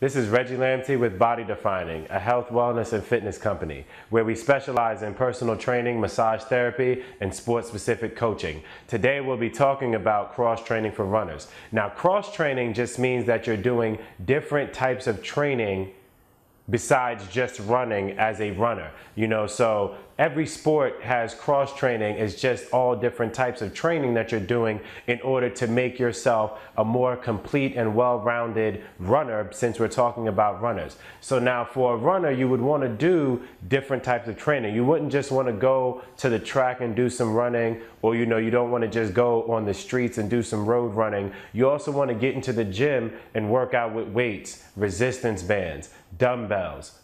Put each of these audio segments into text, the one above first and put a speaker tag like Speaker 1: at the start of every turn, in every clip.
Speaker 1: This is Reggie Lamptey with Body Defining, a health, wellness, and fitness company where we specialize in personal training, massage therapy, and sports specific coaching. Today we'll be talking about cross training for runners. Now, cross training just means that you're doing different types of training besides just running as a runner. You know, so every sport has cross training. It's just all different types of training that you're doing in order to make yourself a more complete and well-rounded runner since we're talking about runners. So now for a runner, you would want to do different types of training. You wouldn't just want to go to the track and do some running or you know, you don't want to just go on the streets and do some road running. You also want to get into the gym and work out with weights, resistance bands, dumbbells,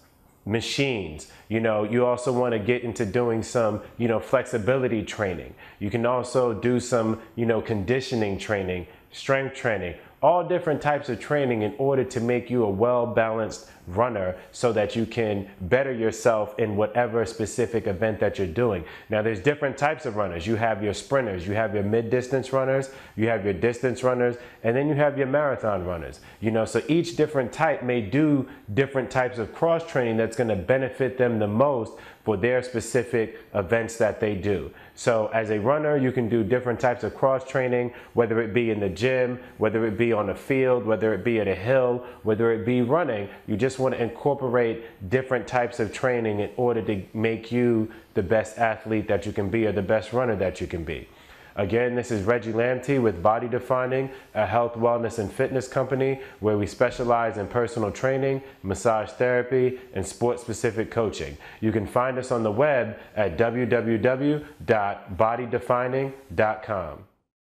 Speaker 1: machines. You know, you also want to get into doing some, you know, flexibility training. You can also do some, you know, conditioning training, strength training, all different types of training in order to make you a well-balanced runner so that you can better yourself in whatever specific event that you're doing. Now there's different types of runners. You have your sprinters, you have your mid-distance runners, you have your distance runners, and then you have your marathon runners. You know, so each different type may do different types of cross training that's going to benefit them the most for their specific events that they do. So as a runner, you can do different types of cross training, whether it be in the gym, whether it be on the field, whether it be at a hill, whether it be running. You just want to incorporate different types of training in order to make you the best athlete that you can be or the best runner that you can be. Again, this is Reggie Lamptey with Body Defining, a health, wellness, and fitness company where we specialize in personal training, massage therapy, and sport-specific coaching. You can find us on the web at www.bodydefining.com.